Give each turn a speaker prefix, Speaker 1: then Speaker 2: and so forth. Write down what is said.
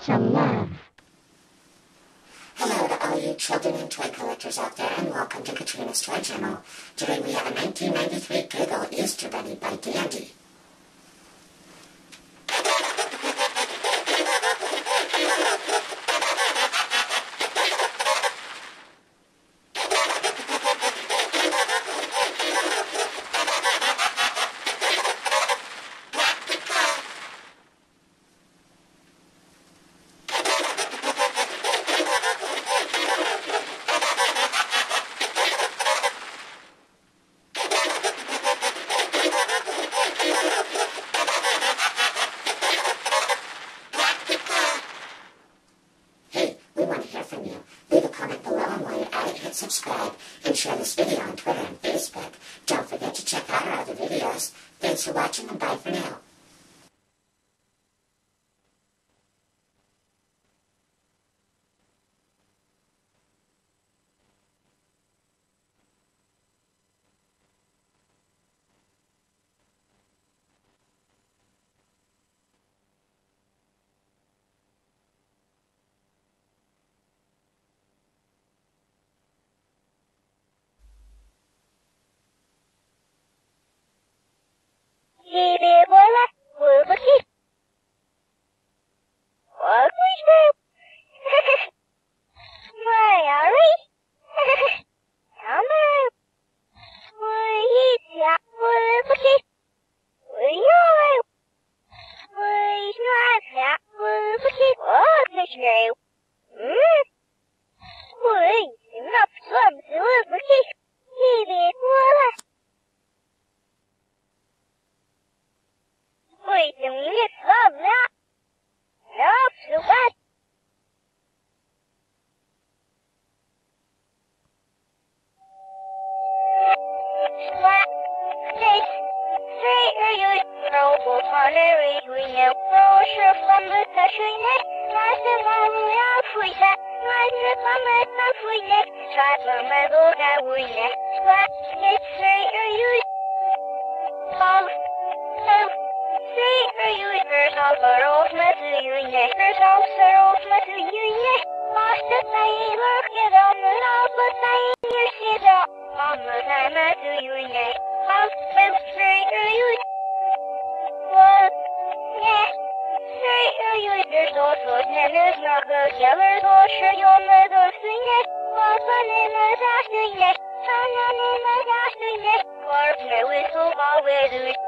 Speaker 1: Hello to all you children and toy collectors out there, and welcome to Katrina's Toy Channel. Today we have a 1993 Google Easter Bunny by Dandy. Subscribe and share this video on Twitter and Facebook. Don't forget to check out our other videos. Thanks for watching and bye for now.
Speaker 2: Straight or you roll pondering we know. Brochure from net, and long out we net, net, net. Slap, this, straight or you fall. Straight or you Christopher of Matthew, Christopher of Matthew, Master Taylor, get on the of sit tennis, not the killers, your mother sing it. What's the name of that thing? Turn on in the dash thing. Carve my whistle, always with love. Yes,